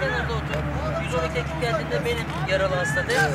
kenarda otur. 112 ekip geldiğinde benim yaralı hasta değil mi?